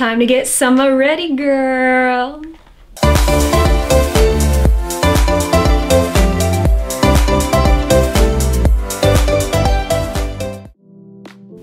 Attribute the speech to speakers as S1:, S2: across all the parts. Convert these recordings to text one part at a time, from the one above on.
S1: time to get summer ready, girl.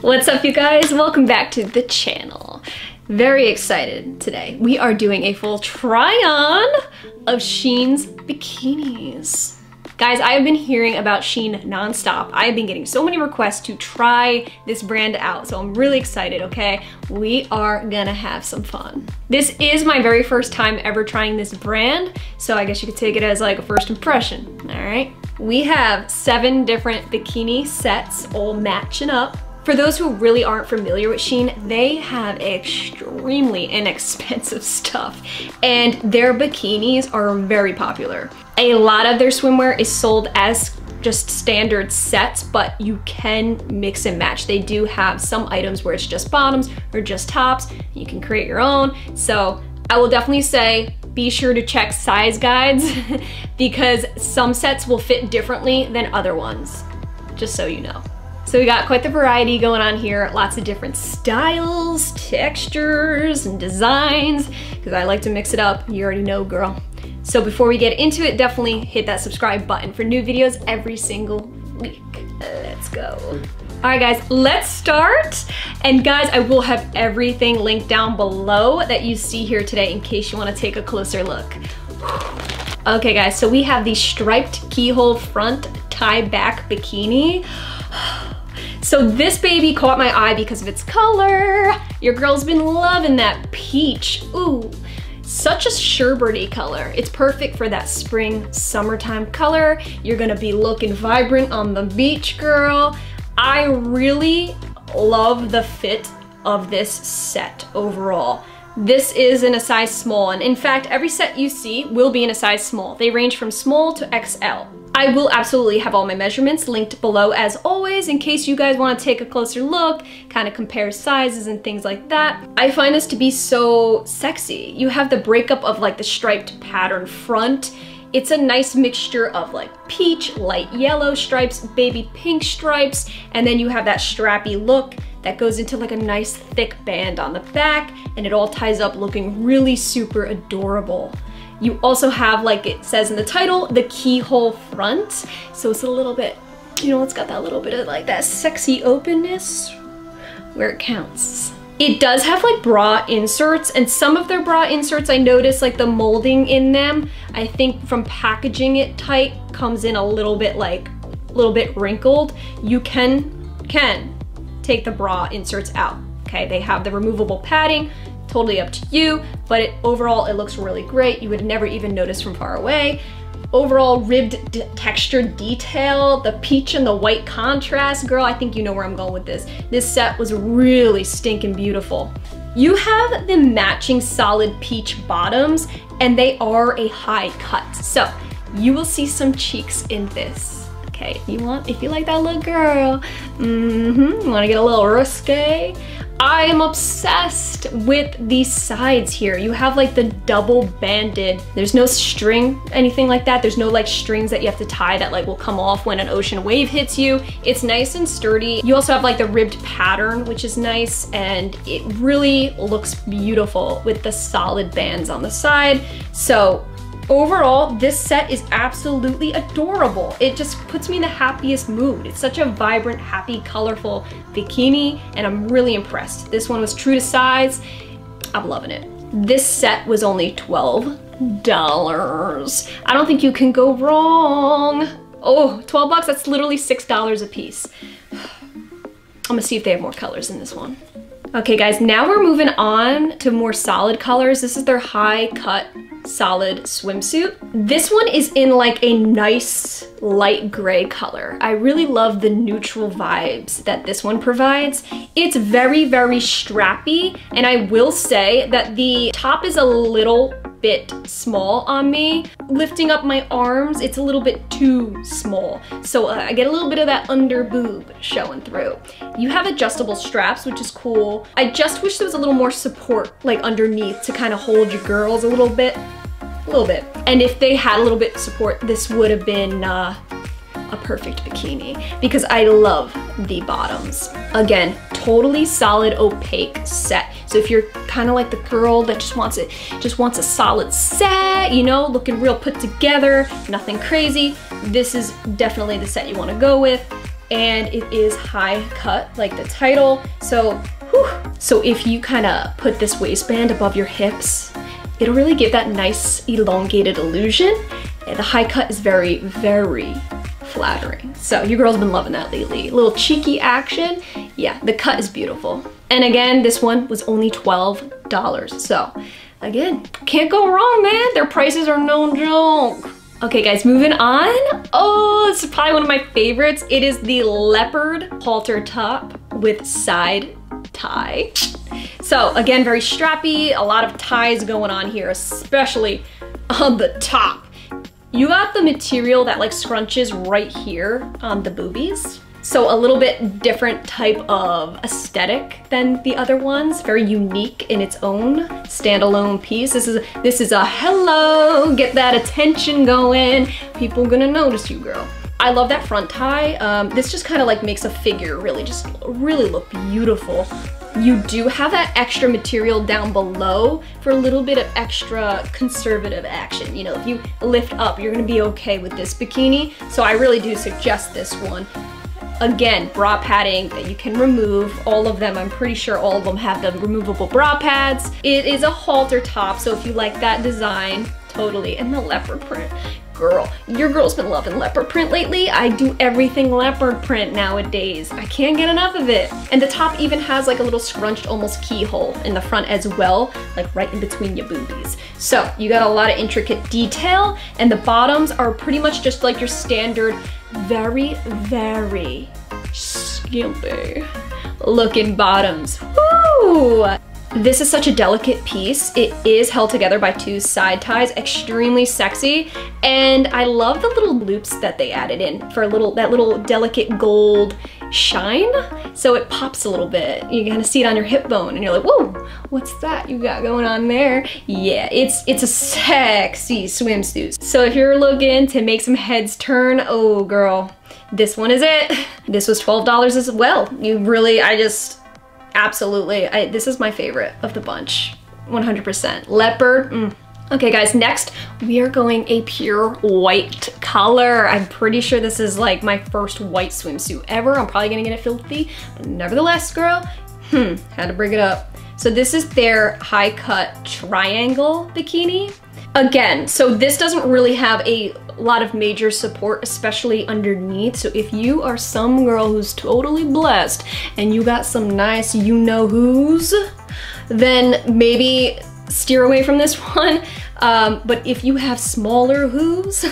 S1: What's up you guys? Welcome back to the channel. Very excited today. We are doing a full try on of Shein's bikinis. Guys, I have been hearing about Shein nonstop. I have been getting so many requests to try this brand out, so I'm really excited, okay? We are gonna have some fun. This is my very first time ever trying this brand, so I guess you could take it as like a first impression, all right? We have seven different bikini sets all matching up for those who really aren't familiar with Shein, they have extremely inexpensive stuff and their bikinis are very popular. A lot of their swimwear is sold as just standard sets, but you can mix and match. They do have some items where it's just bottoms or just tops. You can create your own. So I will definitely say be sure to check size guides because some sets will fit differently than other ones, just so you know. So we got quite the variety going on here, lots of different styles, textures, and designs, because I like to mix it up, you already know girl. So before we get into it, definitely hit that subscribe button for new videos every single week. Let's go. All right guys, let's start. And guys, I will have everything linked down below that you see here today in case you wanna take a closer look. Okay guys, so we have the striped keyhole front tie back bikini. So this baby caught my eye because of its color. Your girl's been loving that peach. Ooh, such a sherberty color. It's perfect for that spring, summertime color. You're gonna be looking vibrant on the beach, girl. I really love the fit of this set overall. This is in a size small, and in fact, every set you see will be in a size small. They range from small to XL. I will absolutely have all my measurements linked below as always in case you guys want to take a closer look, kind of compare sizes and things like that. I find this to be so sexy. You have the breakup of like the striped pattern front. It's a nice mixture of like peach, light yellow stripes, baby pink stripes, and then you have that strappy look that goes into like a nice thick band on the back and it all ties up looking really super adorable. You also have, like it says in the title, the keyhole front. So it's a little bit, you know, it's got that little bit of like that sexy openness where it counts. It does have like bra inserts and some of their bra inserts I noticed like the molding in them I think from packaging it tight comes in a little bit like a little bit wrinkled. You can can take the bra inserts out. Okay, they have the removable padding, totally up to you, but it, overall it looks really great. You would never even notice from far away. Overall ribbed texture detail, the peach and the white contrast, girl, I think you know where I'm going with this. This set was really stinking beautiful. You have the matching solid peach bottoms and they are a high cut. So you will see some cheeks in this okay. You want, if you like that little girl, mm-hmm, wanna get a little risque? I am obsessed with these sides here. You have like the double banded, there's no string, anything like that. There's no like strings that you have to tie that like will come off when an ocean wave hits you. It's nice and sturdy. You also have like the ribbed pattern, which is nice. And it really looks beautiful with the solid bands on the side. So Overall, this set is absolutely adorable. It just puts me in the happiest mood. It's such a vibrant, happy, colorful bikini, and I'm really impressed. This one was true to size. I'm loving it. This set was only $12. I don't think you can go wrong. Oh, 12 bucks, that's literally $6 a piece. I'm gonna see if they have more colors in this one. Okay guys, now we're moving on to more solid colors. This is their high cut solid swimsuit. This one is in like a nice light gray color. I really love the neutral vibes that this one provides. It's very, very strappy, and I will say that the top is a little bit small on me. Lifting up my arms, it's a little bit too small. So uh, I get a little bit of that under boob showing through. You have adjustable straps, which is cool. I just wish there was a little more support like underneath to kind of hold your girls a little bit. A little bit. And if they had a little bit of support, this would have been uh, a perfect bikini because I love the bottoms. Again, totally solid opaque set. So if you're kind of like the girl that just wants it, just wants a solid set, you know, looking real put together, nothing crazy, this is definitely the set you want to go with. And it is high cut, like the title. So, whew. so if you kind of put this waistband above your hips, it'll really give that nice elongated illusion. And the high cut is very, very flattering. So your girl's been loving that lately. A little cheeky action. Yeah, the cut is beautiful. And again, this one was only $12. So again, can't go wrong, man. Their prices are no joke. Okay guys, moving on. Oh, this is probably one of my favorites. It is the leopard halter top with side tie. So again, very strappy, a lot of ties going on here, especially on the top. You got the material that like scrunches right here on the boobies. So a little bit different type of aesthetic than the other ones, very unique in its own standalone piece. This is this is a hello, get that attention going. People gonna notice you, girl. I love that front tie. Um, this just kind of like makes a figure really just really look beautiful. You do have that extra material down below for a little bit of extra conservative action. You know, if you lift up, you're gonna be okay with this bikini. So I really do suggest this one. Again, bra padding that you can remove. All of them, I'm pretty sure all of them have the removable bra pads. It is a halter top, so if you like that design, totally. And the leopard print, girl, your girl's been loving leopard print lately. I do everything leopard print nowadays. I can't get enough of it. And the top even has like a little scrunched almost keyhole in the front as well, like right in between your boobies. So you got a lot of intricate detail and the bottoms are pretty much just like your standard very, very skimpy looking bottoms. Woo! This is such a delicate piece. It is held together by two side ties, extremely sexy. And I love the little loops that they added in for a little, that little delicate gold shine. So it pops a little bit. You kind of see it on your hip bone and you're like, whoa, what's that you got going on there? Yeah, it's, it's a sexy swimsuit. So if you're looking to make some heads turn, oh girl, this one is it. This was $12 as well. You really, I just, Absolutely. I, this is my favorite of the bunch. 100%. Leopard. Mm. Okay guys, next we are going a pure white color. I'm pretty sure this is like my first white swimsuit ever. I'm probably gonna get it filthy, but nevertheless, girl, hmm, had to bring it up. So this is their high cut triangle bikini. Again, so this doesn't really have a lot of major support, especially underneath. So if you are some girl who's totally blessed and you got some nice you-know-who's, then maybe steer away from this one. Um, but if you have smaller who's,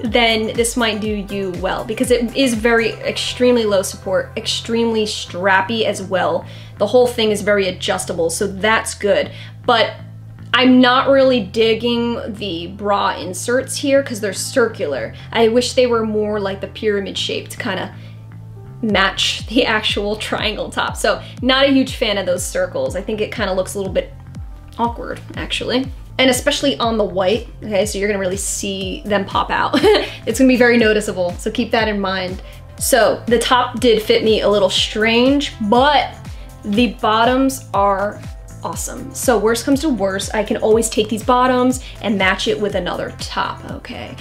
S1: then this might do you well because it is very extremely low support, extremely strappy as well. The whole thing is very adjustable, so that's good. But I'm not really digging the bra inserts here because they're circular. I wish they were more like the pyramid shape to kind of match the actual triangle top. So not a huge fan of those circles. I think it kind of looks a little bit awkward actually. And especially on the white, okay, so you're gonna really see them pop out. it's gonna be very noticeable, so keep that in mind. So the top did fit me a little strange, but the bottoms are awesome. So worst comes to worst, I can always take these bottoms and match it with another top, okay?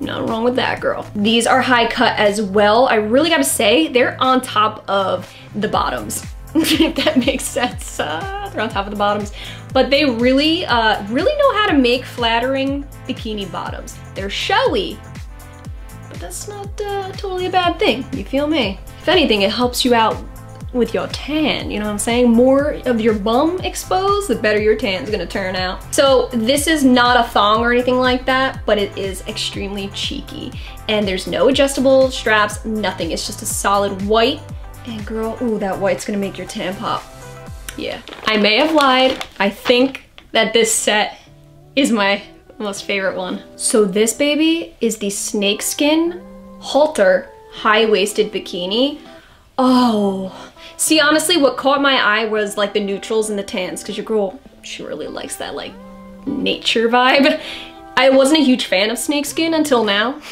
S1: Nothing wrong with that, girl. These are high cut as well. I really gotta say, they're on top of the bottoms. if that makes sense. Uh, they're on top of the bottoms. But they really, uh, really know how to make flattering bikini bottoms. They're showy, but that's not uh, totally a bad thing. You feel me? If anything, it helps you out with your tan, you know what I'm saying? More of your bum exposed, the better your tan's gonna turn out. So this is not a thong or anything like that, but it is extremely cheeky. And there's no adjustable straps, nothing. It's just a solid white. And girl, ooh, that white's gonna make your tan pop. Yeah. I may have lied. I think that this set is my most favorite one. So this baby is the snakeskin halter high-waisted bikini. Oh, See, honestly, what caught my eye was like the neutrals and the tans, because your girl, she really likes that like nature vibe. I wasn't a huge fan of snakeskin until now.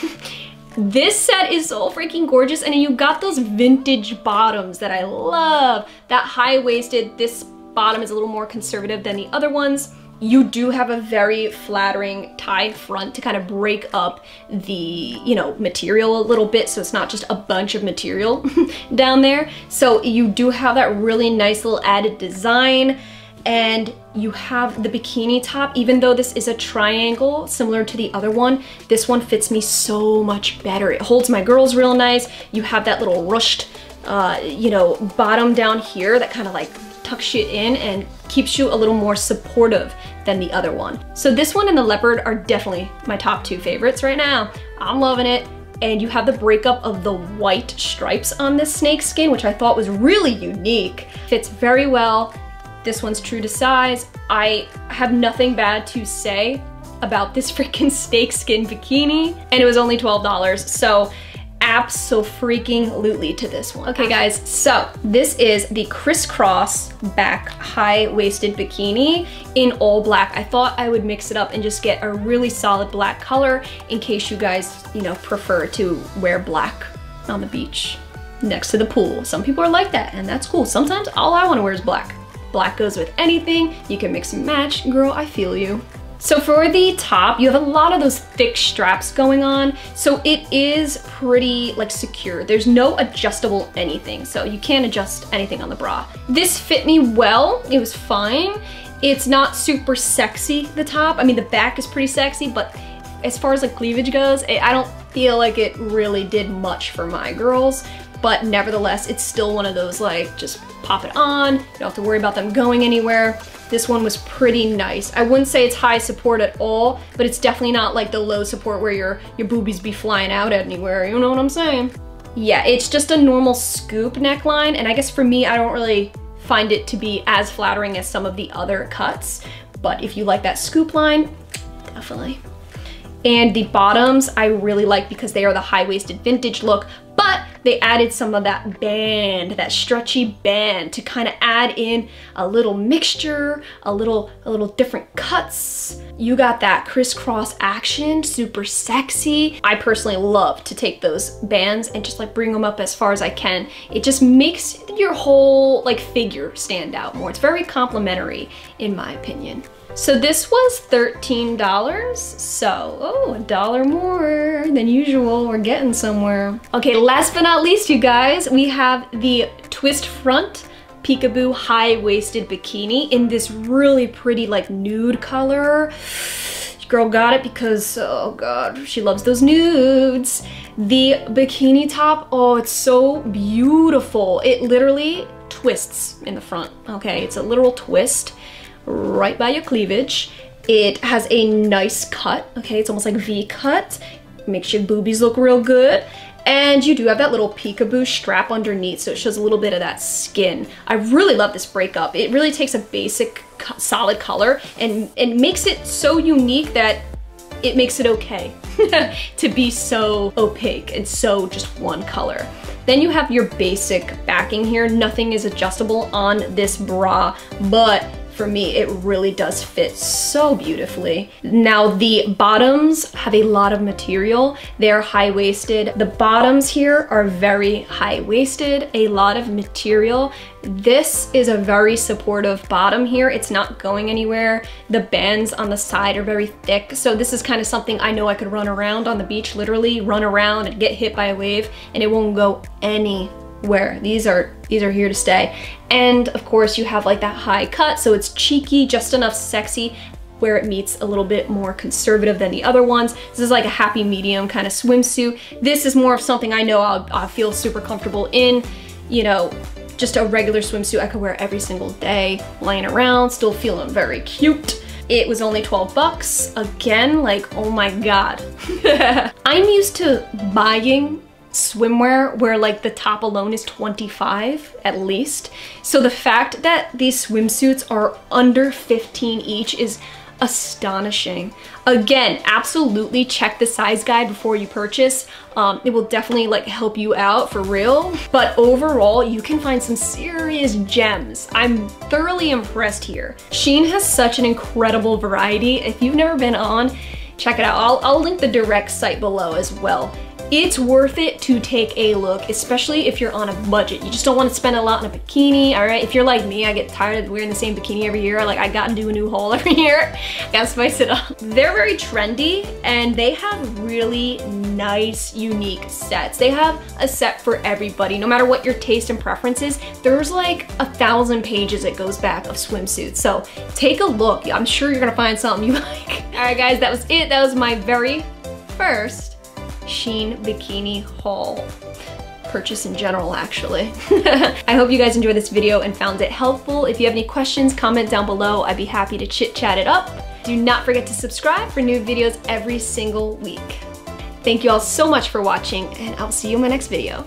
S1: This set is so freaking gorgeous and you got those vintage bottoms that I love. That high-waisted, this bottom is a little more conservative than the other ones. You do have a very flattering tied front to kind of break up the, you know, material a little bit so it's not just a bunch of material down there. So you do have that really nice little added design and you have the bikini top, even though this is a triangle similar to the other one, this one fits me so much better. It holds my girls real nice. You have that little ruched, uh, you know, bottom down here that kind of like tucks you in and keeps you a little more supportive than the other one. So this one and the leopard are definitely my top two favorites right now. I'm loving it. And you have the breakup of the white stripes on this snake skin, which I thought was really unique. Fits very well. This one's true to size. I have nothing bad to say about this freaking snake skin bikini and it was only $12. So abso-freaking-lutely to this one. Okay guys, so this is the crisscross back high-waisted bikini in all black. I thought I would mix it up and just get a really solid black color in case you guys, you know, prefer to wear black on the beach next to the pool. Some people are like that and that's cool. Sometimes all I wanna wear is black. Black goes with anything. You can mix and match. Girl, I feel you. So for the top, you have a lot of those thick straps going on. So it is pretty like secure. There's no adjustable anything. So you can't adjust anything on the bra. This fit me well. It was fine. It's not super sexy, the top. I mean, the back is pretty sexy, but as far as like cleavage goes, I don't feel like it really did much for my girls but nevertheless, it's still one of those like, just pop it on, you don't have to worry about them going anywhere. This one was pretty nice. I wouldn't say it's high support at all, but it's definitely not like the low support where your, your boobies be flying out anywhere, you know what I'm saying? Yeah, it's just a normal scoop neckline, and I guess for me, I don't really find it to be as flattering as some of the other cuts, but if you like that scoop line, definitely. And the bottoms I really like because they are the high-waisted vintage look, but they added some of that band, that stretchy band to kind of add in a little mixture, a little, a little different cuts. You got that crisscross action, super sexy. I personally love to take those bands and just like bring them up as far as I can. It just makes your whole like figure stand out more. It's very complimentary in my opinion. So this was $13, so, oh, a dollar more than usual. We're getting somewhere. Okay, last but not least, you guys, we have the twist front peekaboo high-waisted bikini in this really pretty like nude color. Girl got it because, oh god, she loves those nudes. The bikini top, oh, it's so beautiful. It literally twists in the front, okay? It's a literal twist right by your cleavage. It has a nice cut, okay? It's almost like V cut. Makes your boobies look real good. And you do have that little peekaboo strap underneath, so it shows a little bit of that skin. I really love this breakup. It really takes a basic solid color and, and makes it so unique that it makes it okay to be so opaque and so just one color. Then you have your basic backing here. Nothing is adjustable on this bra, but for me, it really does fit so beautifully. Now the bottoms have a lot of material. They're high-waisted. The bottoms here are very high-waisted, a lot of material. This is a very supportive bottom here. It's not going anywhere. The bands on the side are very thick. So this is kind of something I know I could run around on the beach, literally run around and get hit by a wave and it won't go any where these are these are here to stay and of course you have like that high cut so it's cheeky just enough sexy where it meets a little bit more conservative than the other ones. This is like a happy medium kind of swimsuit. This is more of something I know I'll, I'll feel super comfortable in, you know, just a regular swimsuit I could wear every single day, laying around, still feeling very cute. It was only 12 bucks. Again, like, oh my God. I'm used to buying swimwear where like the top alone is 25 at least. So the fact that these swimsuits are under 15 each is astonishing. Again, absolutely check the size guide before you purchase. Um, it will definitely like help you out for real. But overall, you can find some serious gems. I'm thoroughly impressed here. Shein has such an incredible variety. If you've never been on, check it out. I'll, I'll link the direct site below as well it's worth it to take a look, especially if you're on a budget. You just don't want to spend a lot on a bikini, all right? If you're like me, I get tired of wearing the same bikini every year. Like I gotta do a new haul every year. gotta spice it up. They're very trendy and they have really nice, unique sets. They have a set for everybody, no matter what your taste and preference is. There's like a thousand pages that goes back of swimsuits. So take a look. I'm sure you're gonna find something you like. All right guys, that was it. That was my very first Shein bikini haul purchase in general actually. I hope you guys enjoyed this video and found it helpful. If you have any questions, comment down below. I'd be happy to chit chat it up. Do not forget to subscribe for new videos every single week. Thank you all so much for watching and I'll see you in my next video.